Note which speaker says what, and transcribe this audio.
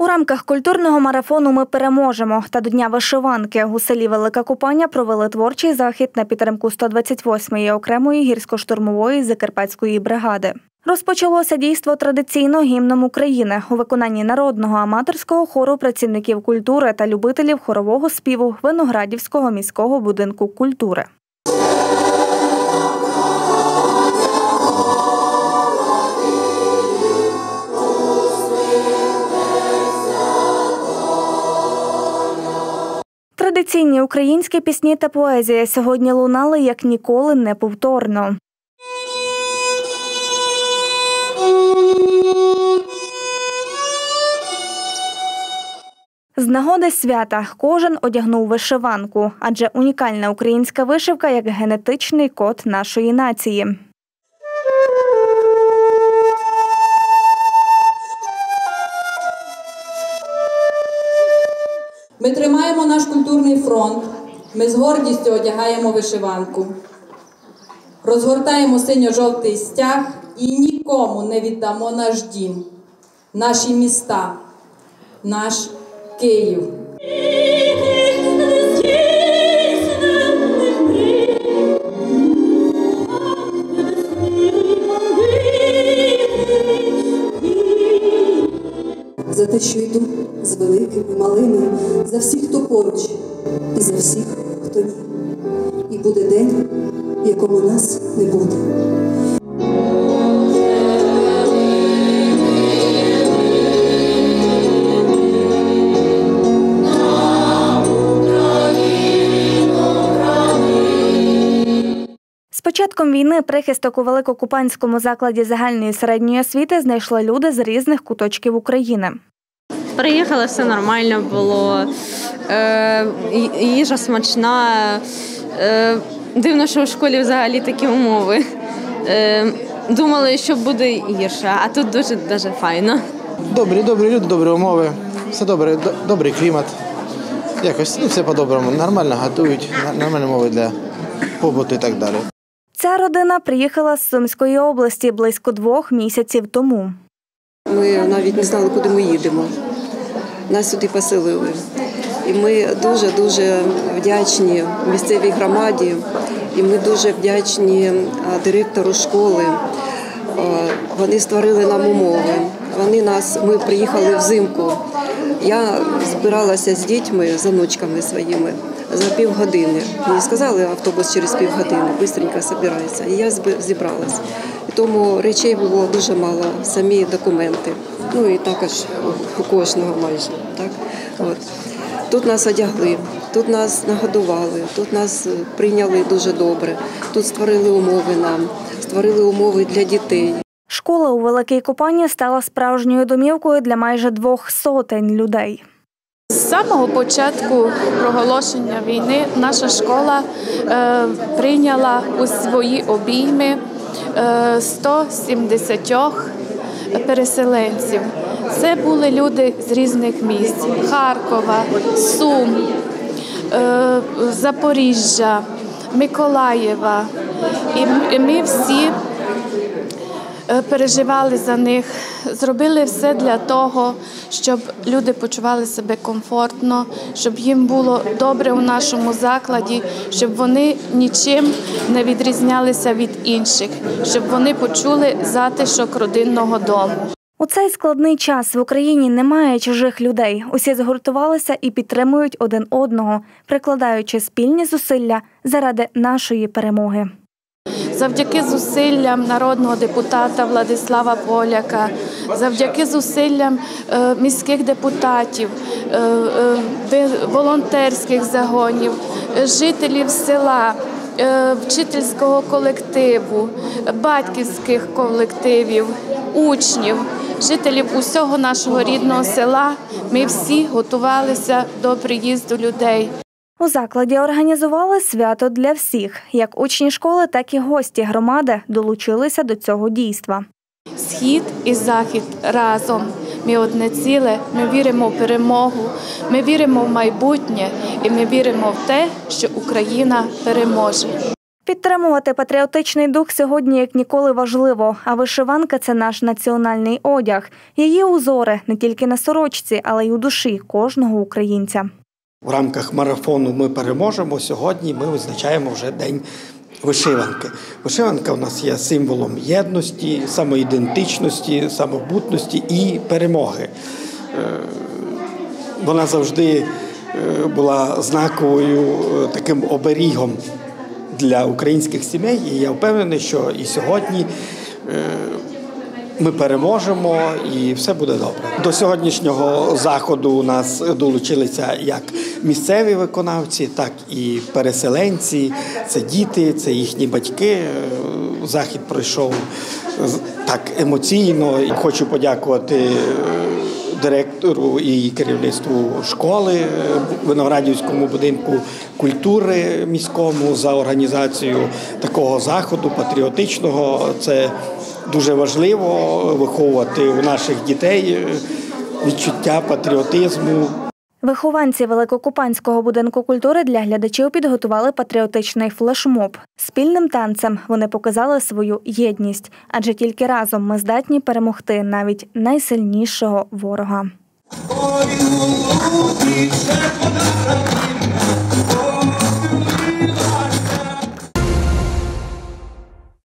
Speaker 1: У рамках культурного марафону Ми переможемо та до Дня вишиванки у селі Велика Купання провели творчий захід на підтримку 128-ї окремої гірсько-штурмової закарпатської бригади. Розпочалося дійство традиційно гімном України у виконанні народного аматорського хору працівників культури та любителів хорового співу Виноградівського міського будинку культури. Традиційні українські пісні та поезія сьогодні лунали як ніколи неповторно. З нагоди свята кожен одягнув вишиванку, адже унікальна українська вишивка як генетичний код нашої нації.
Speaker 2: Ми тримаємо наш культурний фронт, ми з гордістю одягаємо вишиванку, розгортаємо синьо-жовтий стяг і нікому не віддамо наш дім, наші міста, наш Київ.
Speaker 3: Те, що йду з великими, малими, за всіх, хто поруч, і за всіх, хто ні. І буде день, якому нас не буде.
Speaker 1: З початком війни прихисток у великокупанському закладі загальної середньої освіти знайшли люди з різних куточків України.
Speaker 4: Приїхали, все нормально було. Е, їжа смачна. Е, дивно, що в школі взагалі такі умови. Е, думали, що буде гірше, а тут дуже дуже файно.
Speaker 5: Добрі, добрі люди, добрі умови. Все добре, добрий клімат. Якось ну, все по-доброму. Нормально готують, нормальні умови для побуту і так далі.
Speaker 1: Ця родина приїхала з Сумської області близько двох місяців тому.
Speaker 3: Ми навіть не знали, куди ми їдемо. Нас сюди поселили. І ми дуже дуже вдячні місцевій громаді, і ми дуже вдячні директору школи. Вони створили нам умови. Вони нас, ми приїхали взимку. Я збиралася з дітьми, з онучками своїми за півгодини. Мені сказали, автобус через півгодини, швидко збирайся. І я зібралась. І тому речей було дуже мало, самі документи. Ну і також у кожного майже. Так? От. Тут нас одягли, тут нас нагодували, тут нас е, прийняли дуже добре, тут створили умови нам, створили умови для дітей.
Speaker 1: Школа у Великій Купані стала справжньою домівкою для майже двох сотень людей.
Speaker 6: З самого початку проголошення війни наша школа е, прийняла у свої обійми е, 170 переселенців. Це були люди з різних місць: Харкова, Сум, е, Запоріжжя, Миколаєва. І ми всі е, переживали за них, зробили все для того, щоб люди почували себе комфортно, щоб їм було добре у нашому закладі, щоб вони нічим не відрізнялися від інших, щоб вони почули затишок родинного дому.
Speaker 1: У цей складний час в Україні немає чужих людей. Усі згуртувалися і підтримують один одного, прикладаючи спільні зусилля заради нашої перемоги.
Speaker 6: Завдяки зусиллям народного депутата Владислава Поляка, завдяки зусиллям е, міських депутатів, е, е, волонтерських загонів, жителів села, вчительського колективу, батьківських колективів, учнів, жителів усього нашого рідного села. Ми всі готувалися до приїзду людей.
Speaker 1: У закладі організували свято для всіх. Як учні школи, так і гості громади долучилися до цього дійства.
Speaker 6: Схід і захід разом. Ми одне ціле, ми віримо в перемогу, ми віримо в майбутнє і ми віримо в те, що Україна переможе.
Speaker 1: Підтримувати патріотичний дух сьогодні як ніколи важливо. А вишиванка це наш національний одяг. Її узори не тільки на сорочці, але й у душі кожного українця.
Speaker 7: В рамках марафону ми переможемо. Сьогодні ми визначаємо вже день вишиванки. Вишиванка у нас є символом єдності, самоідентичності, самобутності і перемоги. Е, Вона завжди е, була знаковою е, таким оберігом для українських сімей. І я впевнений, що і сьогодні ми переможемо і все буде добре. До сьогоднішнього заходу у нас долучилися як місцеві виконавці, так і переселенці. Це діти, це їхні батьки. Е, Захід пройшов так емоційно. Хочу подякувати е, директору і керівництву школи е, Виноградівському будинку культури міському за організацію такого заходу патріотичного. Це дуже важливо виховувати у наших дітей е, відчуття патріотизму,
Speaker 1: Вихованці Великокупанського будинку культури для глядачів підготували патріотичний флешмоб. Спільним танцем вони показали свою єдність, адже тільки разом ми здатні перемогти навіть найсильнішого ворога.
Speaker 8: Ой,